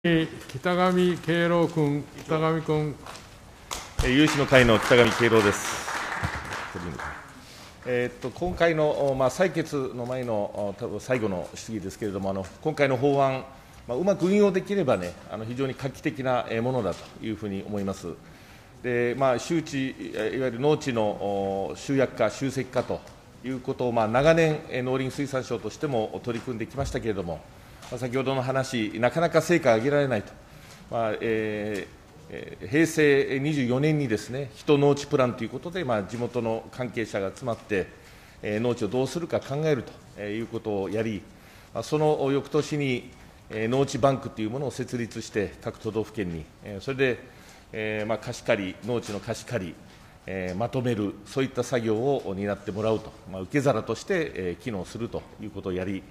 北上敬郎君、北上君。有志の会の北上敬郎です。えー、っと今回の、まあ、採決の前の多分最後の質疑ですけれども、あの今回の法案、まあ、うまく運用できればね、あの非常に画期的なものだというふうに思います。でまあ、周知、いわゆる農地の集約化、集積化ということを、まあ、長年、農林水産省としても取り組んできましたけれども、先ほどの話、なかなか成果が上げられないと、まあえー、平成24年にですね、人農地プランということで、まあ、地元の関係者が集まって、えー、農地をどうするか考えるということをやり、その翌年に、えー、農地バンクというものを設立して、各都道府県に、えー、それで、えーまあ、貸し借り、農地の貸し借り、えー、まとめる、そういった作業を担ってもらうと、まあ、受け皿として、えー、機能するということをやり、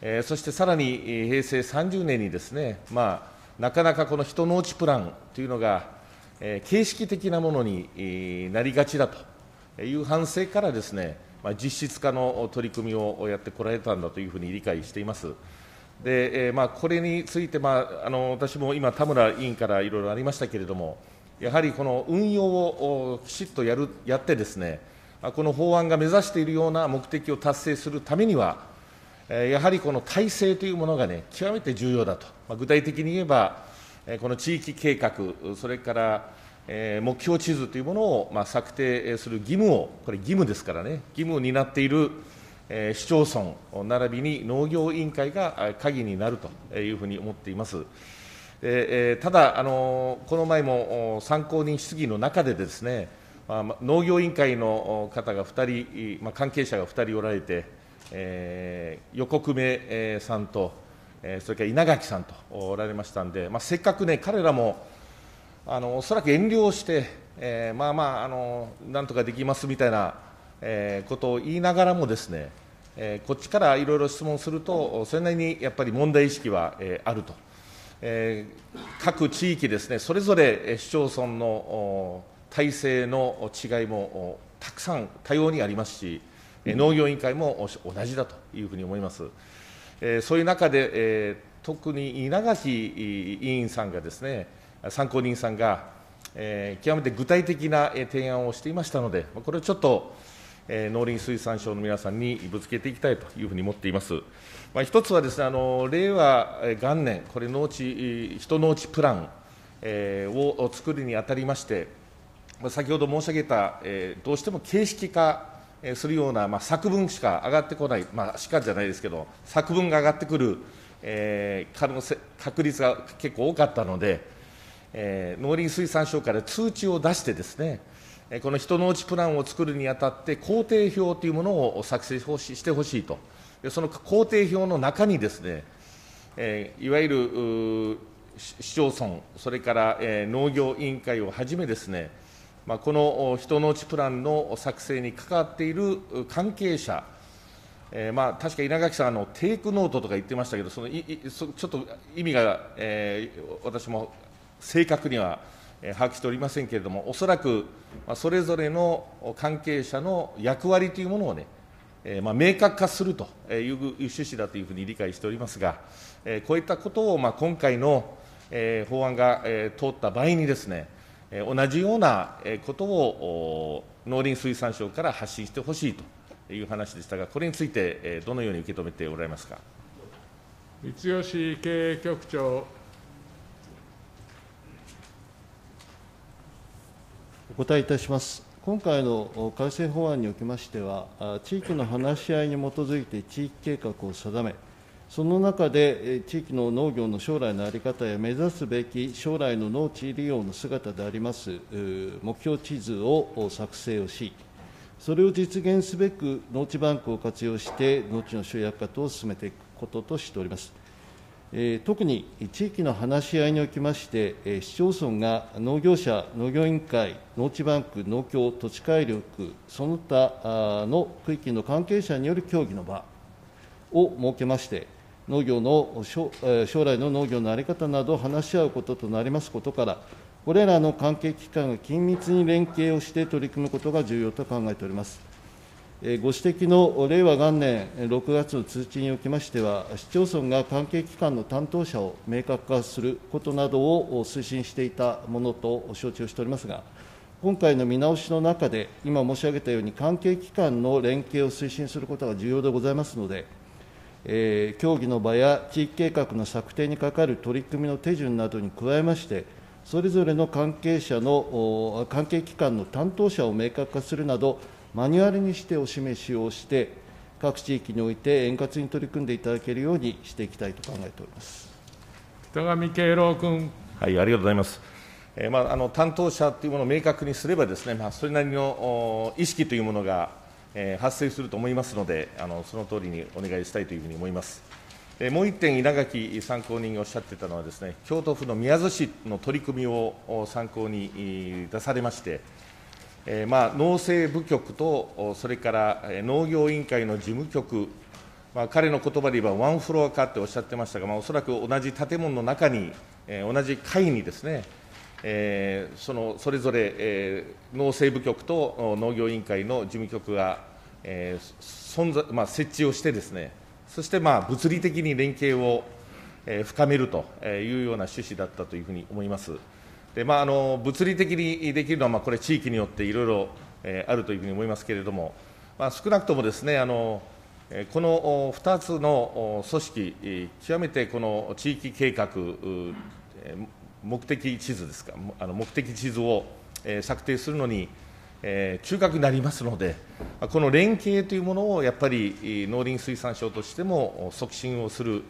えー、そしてさらに平成30年にですね、まあ、なかなかこの人農地プランというのが、えー、形式的なものになりがちだという反省からですね、まあ、実質化の取り組みをやってこられたんだというふうに理解しています。でえーまあ、これについて、まあ、あの私も今、田村委員からいろいろありましたけれども、やはりこの運用をきちっとやるやって、ですねこの法案が目指しているような目的を達成するためには、やはりこの体制というものがね、極めて重要だと、まあ、具体的に言えば、この地域計画、それから目標地図というものをまあ策定する義務を、これ、義務ですからね、義務を担っている市町村並びに農業委員会が鍵になるというふうに思っています。ただ、あのこの前も参考人質疑の中でですね、農業委員会の方が2人、まあ、関係者が2人おられて、えー、横久米さんと、えー、それから稲垣さんとおられましたんで、まあ、せっかくね、彼らもあのおそらく遠慮して、えー、まあまああの、なんとかできますみたいな、えー、ことを言いながらもですね、えー、こっちからいろいろ質問すると、それなりにやっぱり問題意識は、えー、あると、えー、各地域ですね、それぞれ市町村の体制の違いもたくさん多様にありますし、農業委員会も同じだというふうに思います。そういう中で、特に稲垣委員さんがですね、参考人さんが、極めて具体的な提案をしていましたので、これをちょっと農林水産省の皆さんにぶつけていきたいというふうに思っています。まあ、一つはですね、あの令和元年、これ農地、人農地プランえ、を作るにあたりまして、先ほど申し上げたえ、どうしても形式化するような、まあ、作文しか上がってこない、まあ、しかじゃないですけど、作文が上がってくる、えー、可能性確率が結構多かったので、えー、農林水産省から通知を出してですね、この人農地プランを作るにあたって、工程表というものを作成してほしいと、その工程表の中にですね、えー、いわゆる市町村、それから、えー、農業委員会をはじめですね、まあ、この人のうちプランの作成に関わっている関係者、えー、まあ確か稲垣さんあの、テイクノートとか言ってましたけど、そのいいそちょっと意味が、えー、私も正確には把握しておりませんけれども、おそらく、まあ、それぞれの関係者の役割というものをね、えーまあ、明確化するという趣旨だというふうに理解しておりますが、えー、こういったことを、まあ、今回の、えー、法案が、えー、通った場合にですね、同じようなことを農林水産省から発信してほしいという話でしたが、これについてどのように受け止めておられますか？三吉経営局長。お答えいたします。今回の改正法案におきましては、地域の話し合いに基づいて地域計画を定め、その中で地域の農業の将来の在り方や目指すべき将来の農地利用の姿であります目標地図を作成をし、それを実現すべく農地バンクを活用して農地の集約化等を進めていくこととしております。特に地域の話し合いにおきまして、市町村が農業者、農業委員会、農地バンク、農協、土地改良区、その他の区域の関係者による協議の場を設けまして、農業の将来の農業の在り方などを話し合うこととなりますことから、これらの関係機関が緊密に連携をして取り組むことが重要と考えております。ご指摘の令和元年6月の通知におきましては、市町村が関係機関の担当者を明確化することなどを推進していたものと承知をしておりますが、今回の見直しの中で、今申し上げたように、関係機関の連携を推進することが重要でございますので、えー、協議の場や地域計画の策定にかかる取り組みの手順などに加えまして、それぞれの関係者の、関係機関の担当者を明確化するなど、マニュアルにしてお示しをして、各地域において円滑に取り組んでいただけるようにしていきたいと考えております北上敬郎君。はい、ありがとうございます。えーまあ、あの担当者というものを明確にすればですね、まあ、それなりの意識というものが、えー、発生すると思いますのであのその通りにお願いしたいというふうに思います、えー、もう一点稲垣参考人がおっしゃってたのはですね京都府の宮津市の取り組みを参考に出されましてえー、まあ、農政部局と、それから農業委員会の事務局、まあ、彼の言葉で言えばワンフロア化っておっしゃってましたが、まあ、おそらく同じ建物の中に、え、同じ階にですね、えー、そのそれぞれ、えー、農政部局と農業委員会の事務局が、えー存在まあ、設置をしてですね、そして、まあ、物理的に連携を、えー、深めるというような趣旨だったというふうに思います。でまあ、あの物理的にできるのは、まあ、これ、地域によっていろいろ、えー、あるというふうに思いますけれども、まあ、少なくともですね、あのこの2つの組織、極めてこの地域計画、目的地図ですか、あの目的地図を策定するのに、えー、中核になりますので、この連携というものをやっぱり農林水産省としても促進をする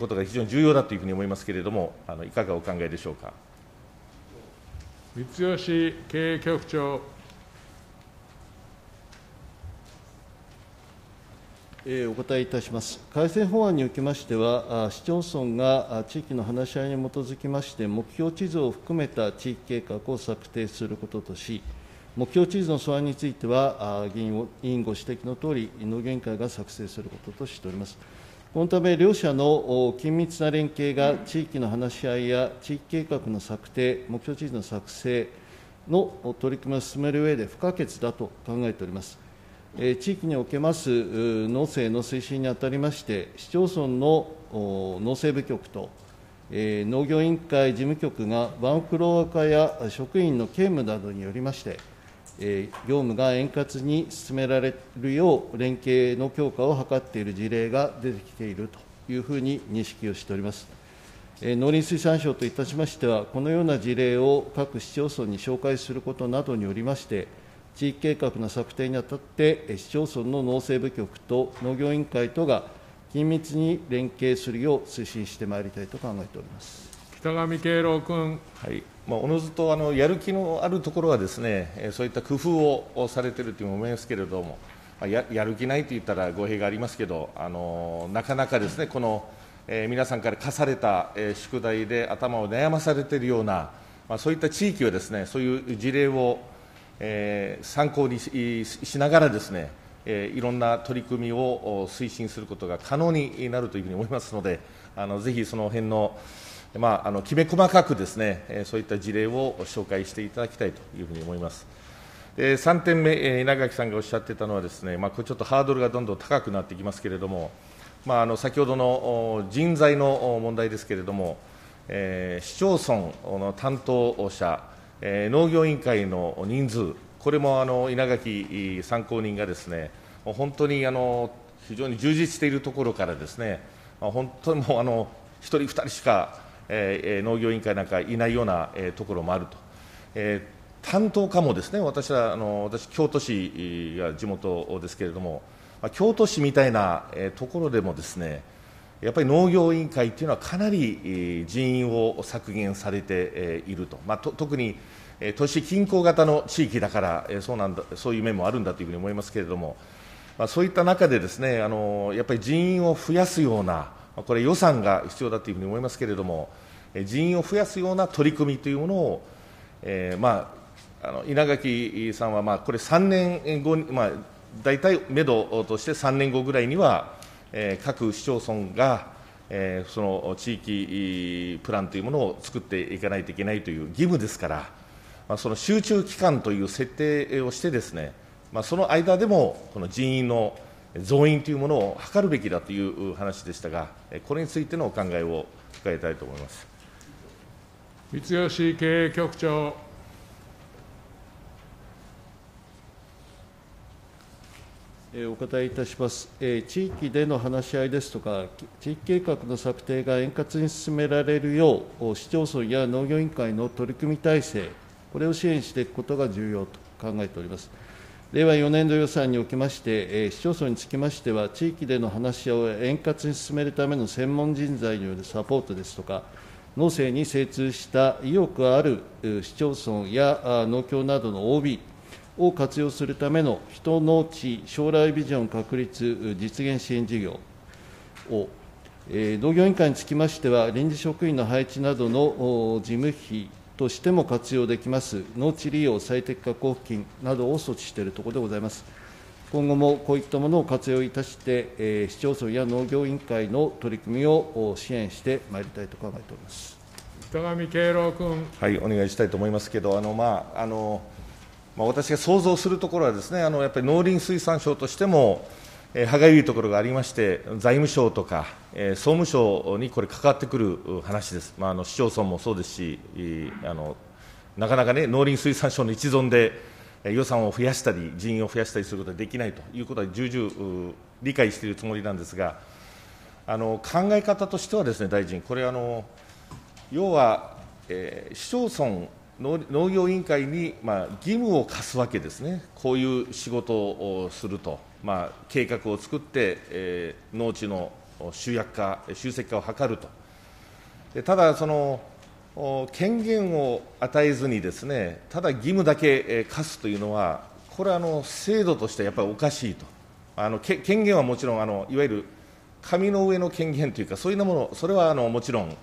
ことが非常に重要だというふうに思いますけれども、あのいかがお考えでしょうか。三吉経営局長。お答えいたします。改正法案におきましては、市町村が地域の話し合いに基づきまして、目標地図を含めた地域計画を策定することとし、目標地図の素案については、議員委員ご指摘のとおり、農業委員会が作成することとしております。このため、両者の緊密な連携が地域の話し合いや地域計画の策定、目標地図の作成の取り組みを進めるうえで不可欠だと考えております。地域におけます農政の推進にあたりまして、市町村の農政部局と農業委員会事務局がワンフロア化や職員の兼務などによりまして、業務が円滑に進められるよう、連携の強化を図っている事例が出てきているというふうに認識をしております。農林水産省といたしましては、このような事例を各市町村に紹介することなどによりまして、地域計画の策定にあたって、市町村の農政部局と農業委員会とが緊密に連携するよう推進してまいりたいと考えております北上敬郎君。はいまあ、おのずとあのやる気のあるところはですね、そういった工夫をされているという思いますけれども、ややる気ないと言ったら語弊がありますけど、あのなかなかですね、この、えー、皆さんから課された、えー、宿題で頭を悩まされているような、まあ、そういった地域はですね、そういう事例を、えー、参考にしながらですね、えー、いろんな取り組みを推進することが可能になるというふうに思いますので、あのぜひその辺の、まあ、あのきめ細かくですね、えそういった事例を紹介していただきたいというふうに思います。で3点目、稲垣さんがおっしゃってたのはですね、まあ、これちょっとハードルがどんどん高くなってきますけれども、まあ、あの先ほどの人材の問題ですけれども、えー、市町村の担当者、え、農業委員会の人数、これもあの稲垣参考人がですね、本当にあの非常に充実しているところからですね、本当にもうあの1人、2人しかえ、農業委員会なんかいないような、え、ところもあると、え、担当課もですね私はあの私、京都市が地元ですけれども、ま、京都市みたいな、え、ところでもですねやっぱり農業委員会というのはかなり、人員を削減されて、いると、まあ、特に、都市近郊型の地域だから、そうなんだそういう面もあるんだというふうに思いますけれども、まあ、そういった中でですねあのやっぱり人員を増やすようなこれ予算が必要だというふうに思いますけれども、人員を増やすような取り組みというものを、えー、まあ、あの稲垣さんは、まあ、これ3年後、まあ、大体目処として3年後ぐらいには、えー、各市町村が、えー、その地域プランというものを作っていかないといけないという義務ですから、まあ、その集中期間という設定をしてですね、まあ、その間でも、この人員の増員というものを図るべきだという話でしたが、これについてのお考えを伺いたいと思います三吉経営局長。お答えいたします。地域での話し合いですとか、地域計画の策定が円滑に進められるよう、市町村や農業委員会の取り組み体制、これを支援していくことが重要と考えております。令和4年度予算におきまして、市町村につきましては、地域での話し合いを円滑に進めるための専門人材によるサポートですとか、農政に精通した意欲ある市町村や農協などの OB、を活用するための人の地将来ビジョン確立実現支援事業を、えー、農業委員会につきましては、臨時職員の配置などの事務費としても活用できます農地利用最適化交付金などを措置しているところでございます。今後もこういったものを活用いたして、えー、市町村や農業委員会の取り組みを支援してまいりたいと考えております北上敬郎君。はい、お願いしたいと思いますけど、あのまああのまあ、私が想像するところはですね、あのやっぱり農林水産省としても、えー、歯がゆいところがありまして、財務省とか、えー、総務省にこれ、関わってくる話です、まあ、あの市町村もそうですし、あのなかなかね、農林水産省の一存で予算を増やしたり、人員を増やしたりすることはできないということは重々理解しているつもりなんですが、あの考え方としてはですね、大臣、これあの、要は、えー、市町村農業委員会に、まあ、義務を課すわけですね、こういう仕事をすると、まあ、計画を作って、えー、農地の集約化、集積化を図ると、でただその、権限を与えずにですね、ただ義務だけ課すというのは、これはあの制度としてやっぱりおかしいと、あの権限はもちろんあの、いわゆる紙の上の権限というか、そういうもの、それはあのもちろん、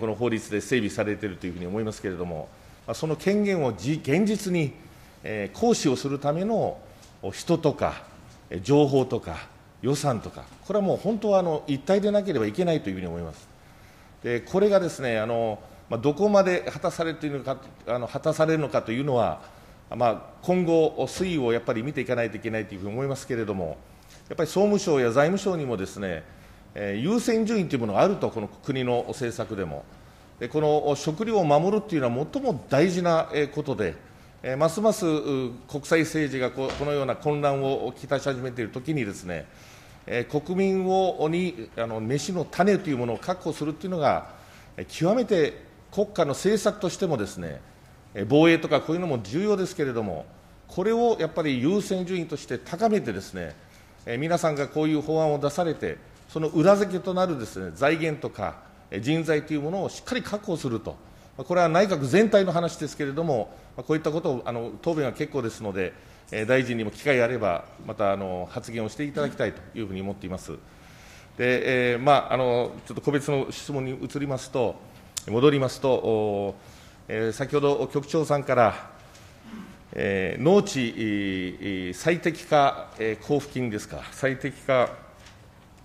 この法律で整備されているというふうに思いますけれども、その権限を現実に行使をするための人とか情報とか予算とか、これはもう本当はあの一体でなければいけないというふうに思います。でこれがですねあの、まあ、どこまで果たされているのかあの果たされるのかというのは、まあ、今後、推移をやっぱり見ていかないといけないというふうに思いますけれども、やっぱり総務省や財務省にもですね、えー、優先順位というものがあると、この国の政策でも。この食料を守るというのは最も大事なことで、ますます国際政治がこのような混乱をきたし始めているときにですね、国民をにあの飯の種というものを確保するというのが、極めて国家の政策としてもですね、防衛とかこういうのも重要ですけれども、これをやっぱり優先順位として高めてですね、皆さんがこういう法案を出されて、その裏付けとなるですね財源とか、人材というものをしっかり確保すると、これは内閣全体の話ですけれども、こういったことをあの答弁は結構ですので、大臣にも機会があれば、またあの発言をしていただきたいというふうに思っています。でえーまあ、あのちょっと個別の質問に移りますと、戻りますと、えー、先ほど局長さんから、えー、農地最適化、えー、交付金ですか、最適化、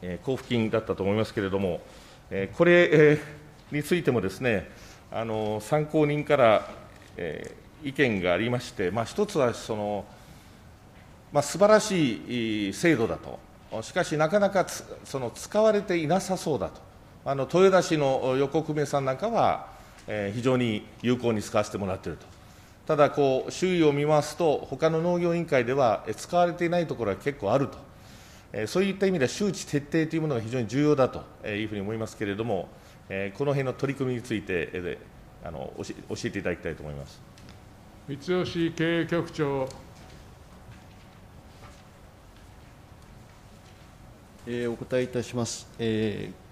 えー、交付金だったと思いますけれども、これ、についてもですね、あの参考人から、意見がありまして、まあ、一つはその、まあ、素晴らしい制度だと、しかしなかなかその使われていなさそうだと、あの豊田市の横久米さんなんかは、非常に有効に使わせてもらっていると。ただこう、周囲を見ますと、他の農業委員会では使われていないところが結構あると、そういった意味では周知徹底というものが非常に重要だというふうに思いますけれども、えー、この辺の取り組みについて、えー、あの教えていただきたいと思います三吉経営局長。えー、お答えいたします。えー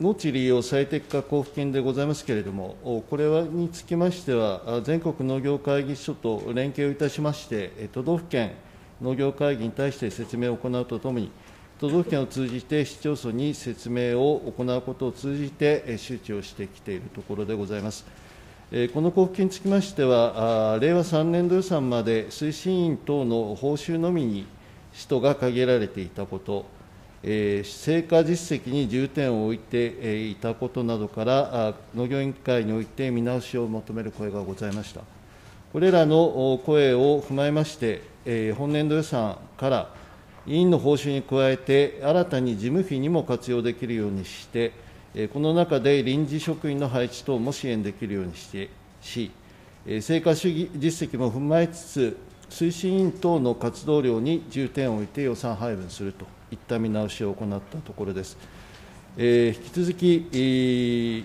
農地利用最適化交付金でございますけれども、これにつきましては、全国農業会議所と連携をいたしまして、都道府県農業会議に対して説明を行うとともに、都道府県を通じて市町村に説明を行うことを通じて、周知をしてきているところでございます。この交付金につきましては、令和3年度予算まで推進員等の報酬のみに使途が限られていたこと、え、成果実績に重点を置いていたことなどから、農業委員会において見直しを求める声がございました。これらの声を踏まえまして、本年度予算から委員の報酬に加えて、新たに事務費にも活用できるようにして、この中で臨時職員の配置等も支援できるようにし、成果主義実績も踏まえつつ、推進委員等の活動量に重点を置いて予算配分するといった見直しを行ったところです。引き続き、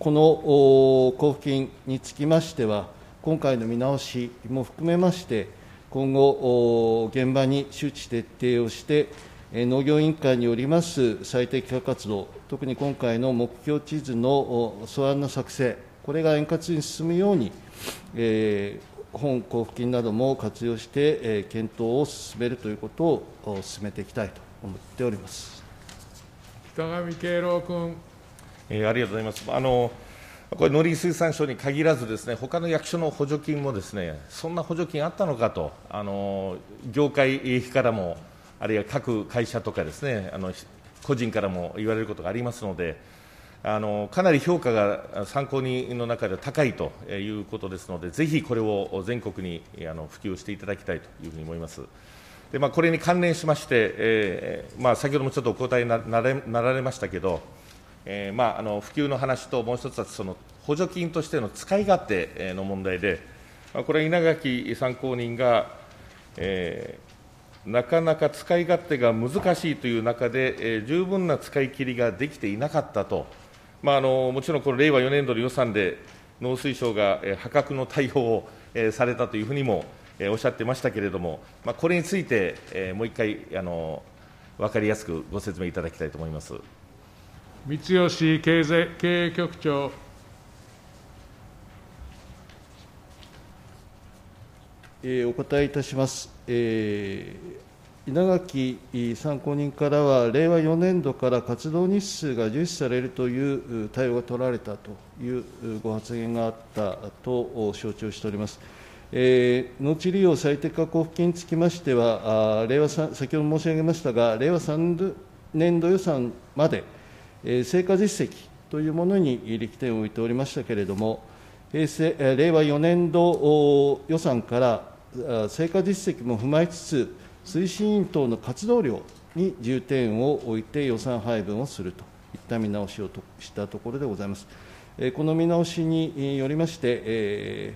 この交付金につきましては、今回の見直しも含めまして、今後、現場に周知徹底をして、農業委員会によります最適化活動、特に今回の目標地図の素案の作成、これが円滑に進むように、本交付金なども活用して、検討を進めるということを進めていきたいと思っております。北上敬郎君。えーありがとうございます。あのこれ農林水産省に限らずですね、他の役所の補助金もですね、そんな補助金あったのかと、あの業界からも、あるいは各会社とかですね、あの個人からも言われることがありますので、あのかなり評価が参考人の中では高いということですので、ぜひこれを全国にあの普及していただきたいというふうに思います。でまあ、これに関連しまして、えーまあ、先ほどもちょっとお答えになられましたけど、えーまあ、あの普及の話と、もう一つはその補助金としての使い勝手の問題で、まあ、これは稲垣参考人が、えーなかなか使い勝手が難しいという中で、えー十分な使い切りができていなかったと、まあ、あのもちろんこの令和4年度の予算で、農水省が、えー破格の対応を、えーされたというふうにも、えーおっしゃってましたけれども、まあ、これについて、えーもう一回あの、分かりやすくご説明いただきたいと思います。三吉経済経営局長。えーお答えいたします。えー稲垣参考人からは、令和4年度から活動日数が重視されるという対応が取られたというご発言があったと承知をしております。えー農地利用最適化交付金につきましては、あ令和3先ほど申し上げましたが、令和3年度予算まで、成果実績というものに力点を置いておりましたけれども、平成令和4年度予算から成果実績も踏まえつつ、推進員等の活動量に重点を置いて予算配分をするといった見直しをしたところでございます。この見直しによりまして、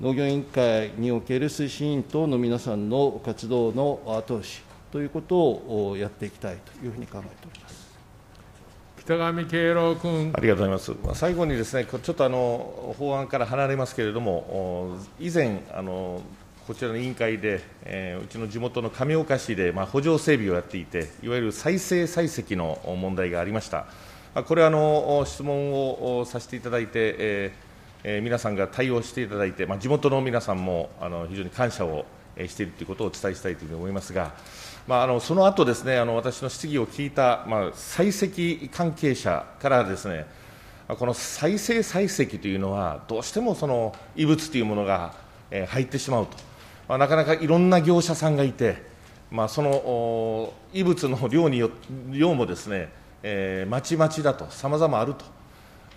農業委員会における推進員等の皆さんの活動の後押しということをやっていきたいというふうに考えております。北上敬郎君あ。りがとうございます。まあ最後にですね、ちょっとあの法案から離れますけれども、以前あのこちらの委員会で、えーうちの地元の亀岡市でまあ補助整備をやっていて、いわゆる再生採石の問題がありました。まあこれはあの質問をさせていただいて、えーえー皆さんが対応していただいて、まあ、地元の皆さんもあの非常に感謝をしているということをお伝えしたいというふうに思いますが、まあ、あのその後ですね、あの私の質疑を聞いた、まあ、採石関係者からですね、この再生採石というのは、どうしてもその異物というものがえー入ってしまうと、まあ、なかなかいろんな業者さんがいて、まあ、その異物の量によ量もですね、えーまちまちだと、さまざまあると。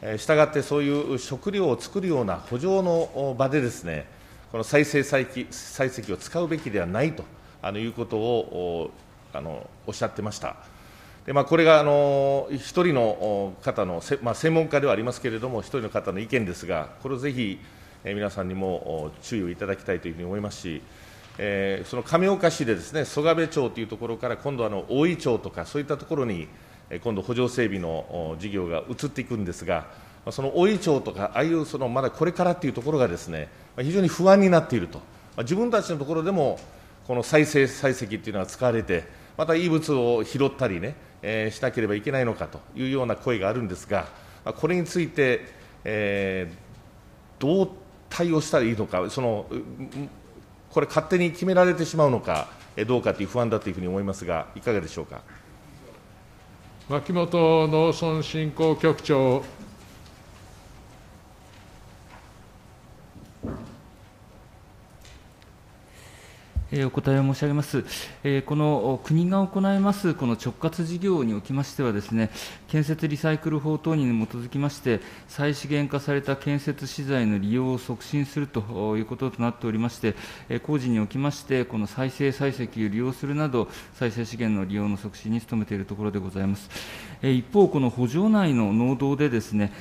えーしたがってそういう食料を作るような補助の場でですねこの再生採石を使うべきではないとあのいうことをあのおっしゃってました。でまあ、これがあの一人の方の、まあ、専門家ではありますけれども、一人の方の意見ですが、これをぜひ、皆さんにも注意をいただきたいというふうに思いますし、えーその亀岡市でですね曽我部町というところから、今度あの大井町とか、そういったところに、今度、補助整備の事業が移っていくんですが、その大井町とか、ああいうそのまだこれからっていうところがですね、非常に不安になっていると、自分たちのところでも、この再生採石っていうのは使われて、また異物を拾ったりね、えーしなければいけないのかというような声があるんですが、これについて、えーどう対応したらいいのか、そのこれ、勝手に決められてしまうのか、どうかという不安だというふうに思いますが、いかがでしょうか？牧本農村振興局長。お答えを申し上げます。えーこの国が行いますこの直轄事業におきましてはですね、建設リサイクル法等に基づきまして、再資源化された建設資材の利用を促進するということとなっておりまして、工事におきまして、この再生採石を利用するなど、再生資源の利用の促進に努めているところでございます。一方、この補助内の農道でですね、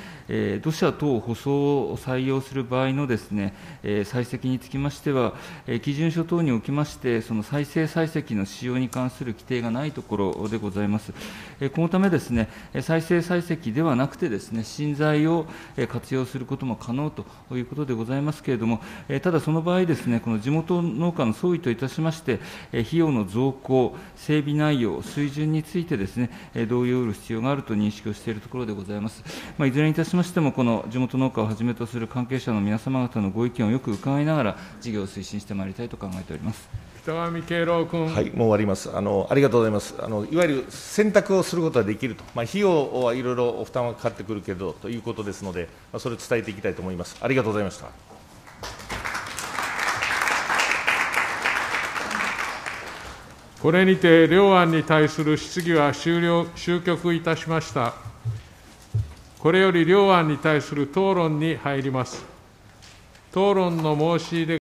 土砂等舗装を採用する場合のですね、採石につきましては、基準書等におきまして、その再生採石の使用に関する規定がないところでございます。このためですね、再生採石ではなくてですね、新材を活用することも可能ということでございますけれども、ただその場合ですね、この地元農家の総意といたしまして、費用の増加、整備内容、水準についてですね、同意を得る必要があると認識をしているところでございます。まいずれにいたしましても、この地元農家をはじめとする関係者の皆様方のご意見をよく伺いながら、事業を推進してまいりたいと考えております。北上敬郎君。はい、もう終わります。あのありがとうございます。あのいわゆる選択をすることはできると、まあ、費用はいろいろ負担はかかってくるけどということですので、まあ、それを伝えていきたいと思います。ありがとうございました。これにて両案に対する質疑は終了終局いたしました。これより両案に対する討論に入ります。討論の申し入れ